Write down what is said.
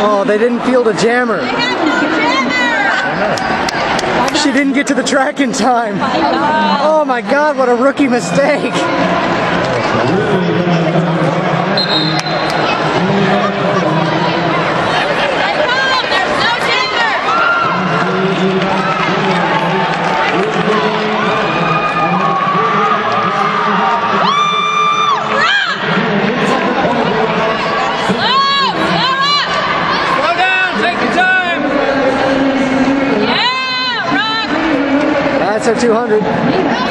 Oh, they didn't field a jammer. She didn't get to the track in time. Oh my god, what a rookie mistake. SR200.